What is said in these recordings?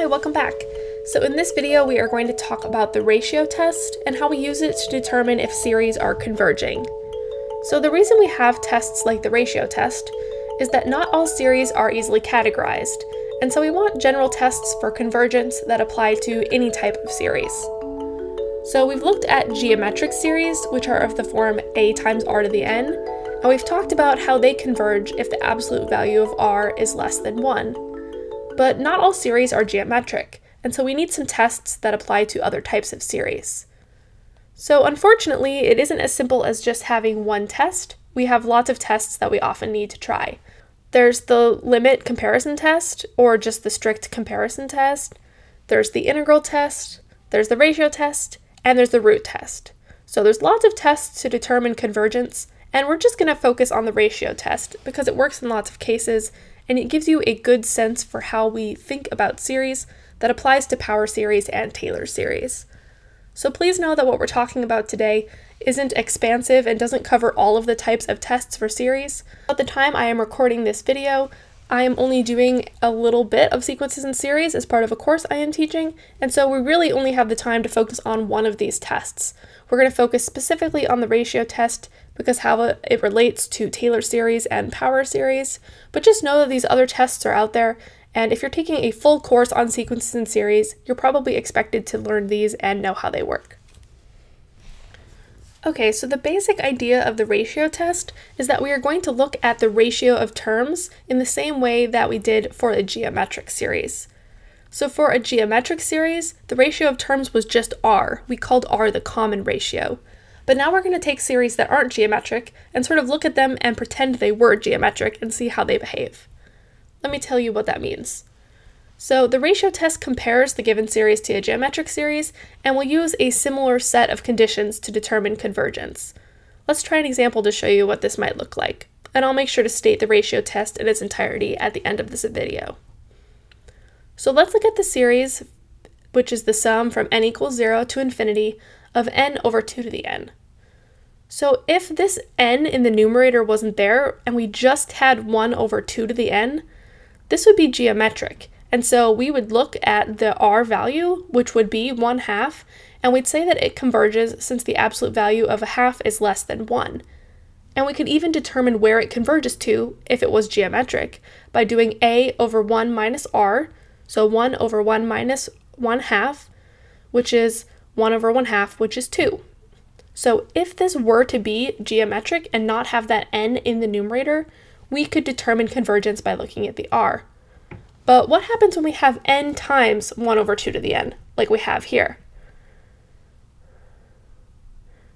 Hi, welcome back. So in this video, we are going to talk about the ratio test and how we use it to determine if series are converging. So the reason we have tests like the ratio test is that not all series are easily categorized, and so we want general tests for convergence that apply to any type of series. So we've looked at geometric series, which are of the form a times r to the n, and we've talked about how they converge if the absolute value of r is less than 1. But not all series are geometric, and so we need some tests that apply to other types of series. So unfortunately, it isn't as simple as just having one test. We have lots of tests that we often need to try. There's the limit comparison test, or just the strict comparison test. There's the integral test, there's the ratio test, and there's the root test. So there's lots of tests to determine convergence, and we're just going to focus on the ratio test because it works in lots of cases and it gives you a good sense for how we think about series that applies to power series and Taylor series. So please know that what we're talking about today isn't expansive and doesn't cover all of the types of tests for series. At the time I am recording this video, I am only doing a little bit of sequences and series as part of a course I am teaching, and so we really only have the time to focus on one of these tests. We're going to focus specifically on the ratio test because how it relates to Taylor series and power series, but just know that these other tests are out there, and if you're taking a full course on sequences and series, you're probably expected to learn these and know how they work. Okay, so the basic idea of the ratio test is that we are going to look at the ratio of terms in the same way that we did for a geometric series. So for a geometric series, the ratio of terms was just r. We called r the common ratio. But now we're going to take series that aren't geometric and sort of look at them and pretend they were geometric and see how they behave. Let me tell you what that means. So the ratio test compares the given series to a geometric series and will use a similar set of conditions to determine convergence. Let's try an example to show you what this might look like, and I'll make sure to state the ratio test in its entirety at the end of this video. So let's look at the series, which is the sum from n equals 0 to infinity of n over 2 to the n. So if this n in the numerator wasn't there and we just had 1 over 2 to the n, this would be geometric. And so we would look at the r value, which would be 1 half, and we'd say that it converges since the absolute value of a half is less than 1. And we could even determine where it converges to, if it was geometric, by doing a over 1 minus r, so 1 over 1 minus 1 half, which is 1 over 1 half, which is 2. So if this were to be geometric and not have that n in the numerator, we could determine convergence by looking at the r. But what happens when we have n times 1 over 2 to the n, like we have here?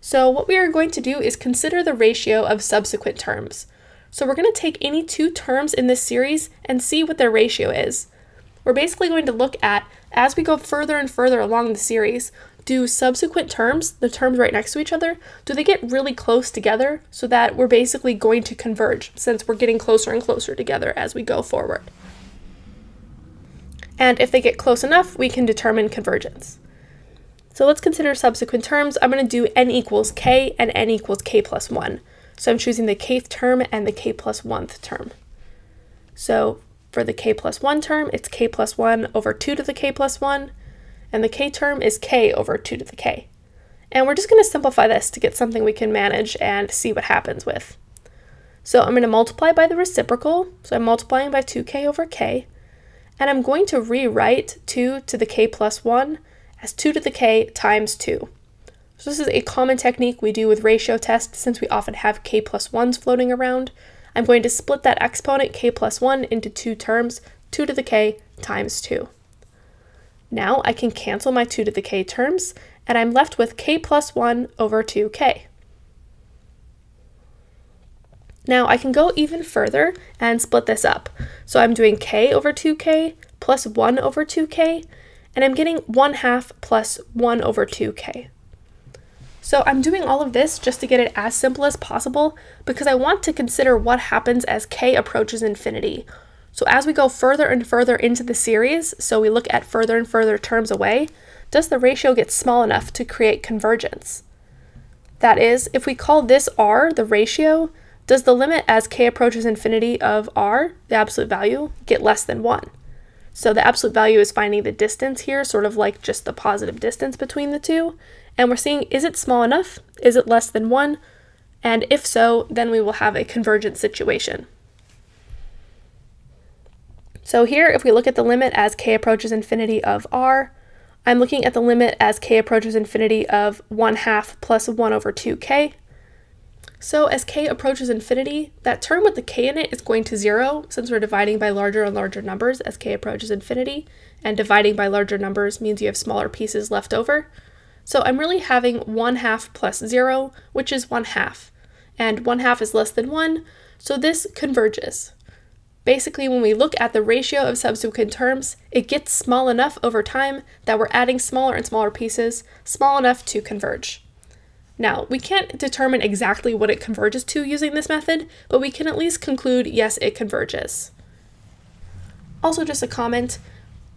So what we are going to do is consider the ratio of subsequent terms. So we're going to take any two terms in this series and see what their ratio is. We're basically going to look at, as we go further and further along the series, do subsequent terms, the terms right next to each other, do they get really close together so that we're basically going to converge since we're getting closer and closer together as we go forward? And if they get close enough, we can determine convergence. So let's consider subsequent terms. I'm going to do n equals k and n equals k plus 1. So I'm choosing the kth term and the k plus 1th term. So for the k plus 1 term, it's k plus 1 over 2 to the k plus 1 and the k term is k over 2 to the k. And we're just going to simplify this to get something we can manage and see what happens with. So I'm going to multiply by the reciprocal, so I'm multiplying by 2k over k, and I'm going to rewrite 2 to the k plus 1 as 2 to the k times 2. So this is a common technique we do with ratio tests since we often have k plus 1s floating around. I'm going to split that exponent k plus 1 into two terms, 2 to the k times 2. Now I can cancel my 2 to the k terms, and I'm left with k plus 1 over 2k. Now I can go even further and split this up. So I'm doing k over 2k plus 1 over 2k, and I'm getting 1 half plus 1 over 2k. So I'm doing all of this just to get it as simple as possible because I want to consider what happens as k approaches infinity, so as we go further and further into the series, so we look at further and further terms away, does the ratio get small enough to create convergence? That is, if we call this r the ratio, does the limit as k approaches infinity of r, the absolute value, get less than 1? So the absolute value is finding the distance here, sort of like just the positive distance between the two. And we're seeing, is it small enough? Is it less than 1? And if so, then we will have a convergent situation. So here, if we look at the limit as k approaches infinity of r, I'm looking at the limit as k approaches infinity of 1 half plus 1 over 2k. So as k approaches infinity, that term with the k in it is going to zero since we're dividing by larger and larger numbers as k approaches infinity, and dividing by larger numbers means you have smaller pieces left over. So I'm really having 1 half plus 0, which is 1 half, and 1 half is less than 1, so this converges. Basically, when we look at the ratio of subsequent terms, it gets small enough over time that we're adding smaller and smaller pieces, small enough to converge. Now, we can't determine exactly what it converges to using this method, but we can at least conclude yes, it converges. Also, just a comment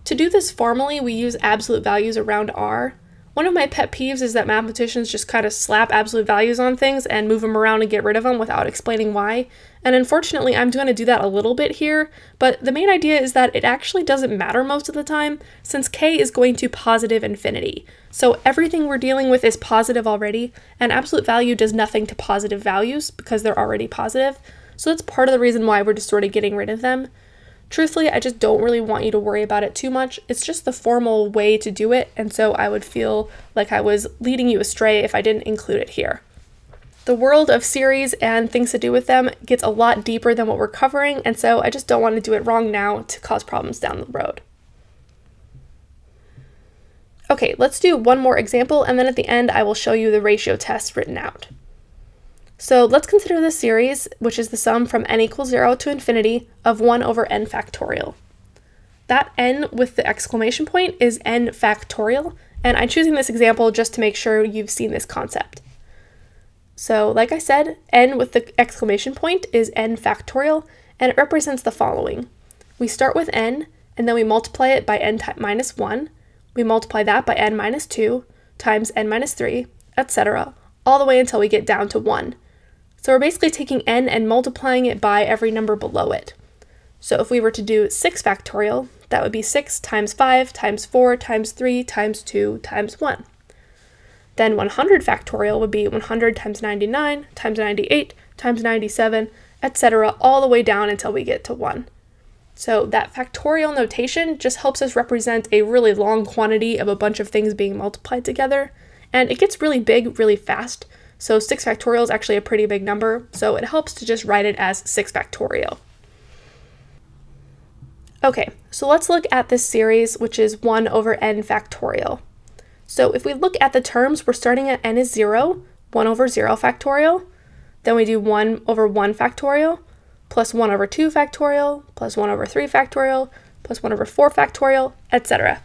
to do this formally, we use absolute values around r, one of my pet peeves is that mathematicians just kind of slap absolute values on things and move them around and get rid of them without explaining why. And unfortunately, I'm going to do that a little bit here, but the main idea is that it actually doesn't matter most of the time since k is going to positive infinity. So everything we're dealing with is positive already, and absolute value does nothing to positive values because they're already positive. So that's part of the reason why we're just sort of getting rid of them. Truthfully, I just don't really want you to worry about it too much. It's just the formal way to do it, and so I would feel like I was leading you astray if I didn't include it here. The world of series and things to do with them gets a lot deeper than what we're covering, and so I just don't want to do it wrong now to cause problems down the road. Okay, let's do one more example, and then at the end I will show you the ratio test written out. So let's consider the series, which is the sum from n equals 0 to infinity of 1 over n factorial. That n with the exclamation point is n factorial, and I'm choosing this example just to make sure you've seen this concept. So like I said, n with the exclamation point is n factorial, and it represents the following. We start with n, and then we multiply it by n minus 1, we multiply that by n minus 2, times n minus 3, etc., all the way until we get down to 1, so we're basically taking n and multiplying it by every number below it. So if we were to do 6 factorial, that would be 6 times 5 times 4 times 3 times 2 times 1. Then 100 factorial would be 100 times 99 times 98 times 97, etc., all the way down until we get to 1. So that factorial notation just helps us represent a really long quantity of a bunch of things being multiplied together, and it gets really big really fast, so 6 factorial is actually a pretty big number, so it helps to just write it as 6 factorial. Okay, so let's look at this series, which is 1 over n factorial. So if we look at the terms, we're starting at n is 0, 1 over 0 factorial, then we do 1 over 1 factorial, plus 1 over 2 factorial, plus 1 over 3 factorial, plus 1 over 4 factorial, etc.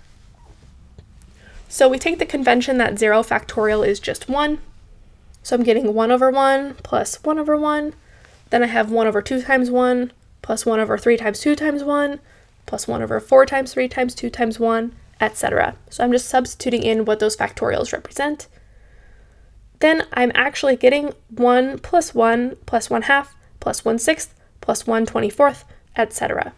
So we take the convention that 0 factorial is just 1, so I'm getting 1 over 1 plus 1 over 1. Then I have 1 over 2 times 1 plus 1 over 3 times 2 times 1 plus 1 over 4 times 3 times 2 times 1, etc. So I'm just substituting in what those factorials represent. Then I'm actually getting 1 plus 1 plus 1 half plus 1 sixth plus 1 24th, etc.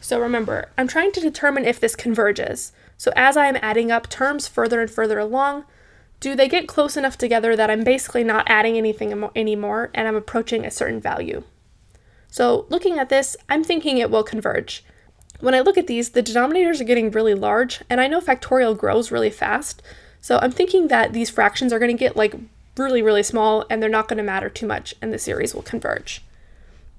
So remember, I'm trying to determine if this converges. So as I am adding up terms further and further along, do they get close enough together that I'm basically not adding anything anymore and I'm approaching a certain value? So looking at this, I'm thinking it will converge. When I look at these, the denominators are getting really large, and I know factorial grows really fast, so I'm thinking that these fractions are going to get like really, really small, and they're not going to matter too much, and the series will converge.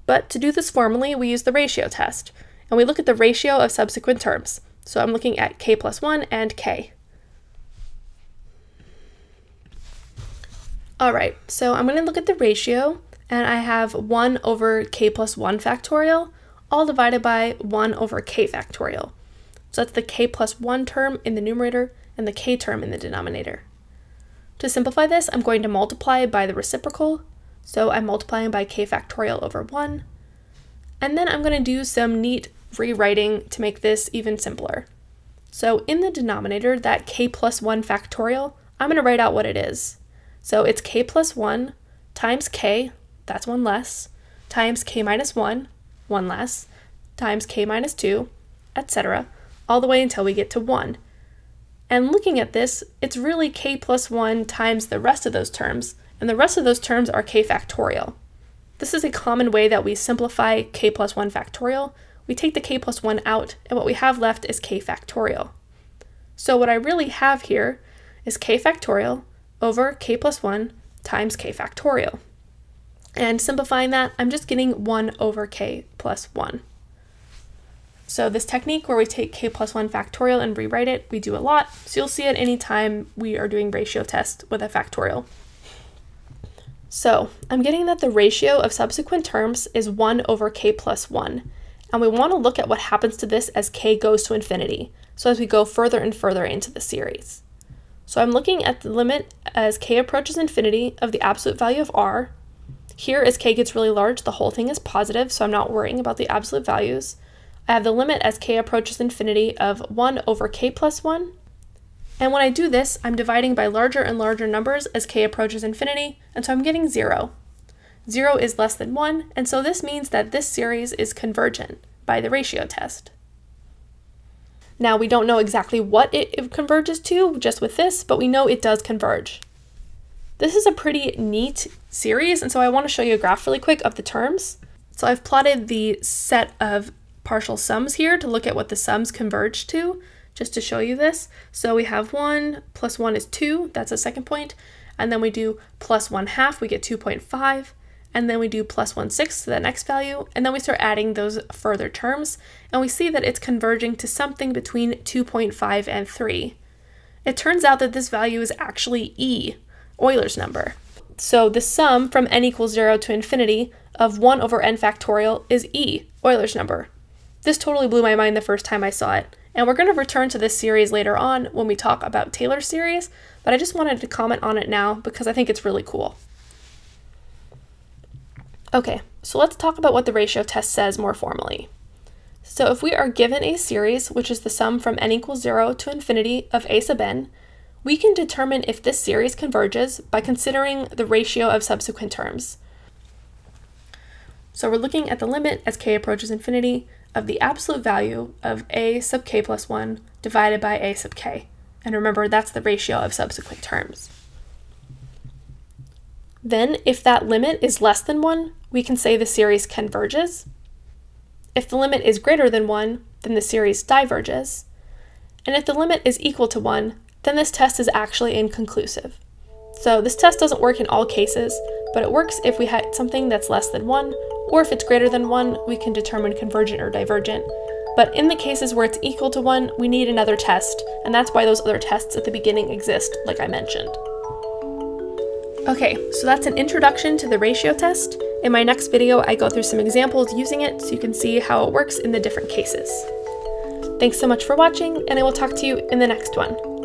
But to do this formally, we use the ratio test, and we look at the ratio of subsequent terms. So I'm looking at k plus 1 and k. All right, so I'm going to look at the ratio, and I have 1 over k plus 1 factorial, all divided by 1 over k factorial. So that's the k plus 1 term in the numerator and the k term in the denominator. To simplify this, I'm going to multiply by the reciprocal, so I'm multiplying by k factorial over 1. And then I'm going to do some neat rewriting to make this even simpler. So in the denominator, that k plus 1 factorial, I'm going to write out what it is. So it's k plus 1 times k, that's 1 less, times k minus 1, 1 less, times k minus 2, etc., all the way until we get to 1. And looking at this, it's really k plus 1 times the rest of those terms, and the rest of those terms are k factorial. This is a common way that we simplify k plus 1 factorial. We take the k plus 1 out, and what we have left is k factorial. So what I really have here is k factorial over k plus 1 times k factorial. And simplifying that, I'm just getting 1 over k plus 1. So this technique where we take k plus 1 factorial and rewrite it, we do a lot. So you'll see it anytime we are doing ratio test with a factorial. So I'm getting that the ratio of subsequent terms is 1 over k plus 1. And we want to look at what happens to this as k goes to infinity, so as we go further and further into the series. So I'm looking at the limit as k approaches infinity of the absolute value of r. Here, as k gets really large, the whole thing is positive, so I'm not worrying about the absolute values. I have the limit as k approaches infinity of 1 over k plus 1. And when I do this, I'm dividing by larger and larger numbers as k approaches infinity, and so I'm getting 0. 0 is less than 1, and so this means that this series is convergent by the ratio test. Now, we don't know exactly what it converges to just with this, but we know it does converge. This is a pretty neat series, and so I want to show you a graph really quick of the terms. So I've plotted the set of partial sums here to look at what the sums converge to, just to show you this. So we have 1 plus 1 is 2, that's a second point, and then we do plus 1 half, we get 2.5, and then we do plus 1 sixth to the next value, and then we start adding those further terms, and we see that it's converging to something between 2.5 and 3. It turns out that this value is actually e, Euler's number. So the sum from n equals 0 to infinity of 1 over n factorial is e, Euler's number. This totally blew my mind the first time I saw it, and we're going to return to this series later on when we talk about Taylor's series, but I just wanted to comment on it now because I think it's really cool. Okay, so let's talk about what the ratio test says more formally. So if we are given a series, which is the sum from n equals 0 to infinity of a sub n, we can determine if this series converges by considering the ratio of subsequent terms. So we're looking at the limit as k approaches infinity of the absolute value of a sub k plus 1 divided by a sub k. And remember, that's the ratio of subsequent terms. Then, if that limit is less than 1, we can say the series converges. If the limit is greater than 1, then the series diverges. And if the limit is equal to 1, then this test is actually inconclusive. So this test doesn't work in all cases, but it works if we had something that's less than 1, or if it's greater than 1, we can determine convergent or divergent. But in the cases where it's equal to 1, we need another test, and that's why those other tests at the beginning exist, like I mentioned. Okay, so that's an introduction to the ratio test. In my next video, I go through some examples using it so you can see how it works in the different cases. Thanks so much for watching, and I will talk to you in the next one.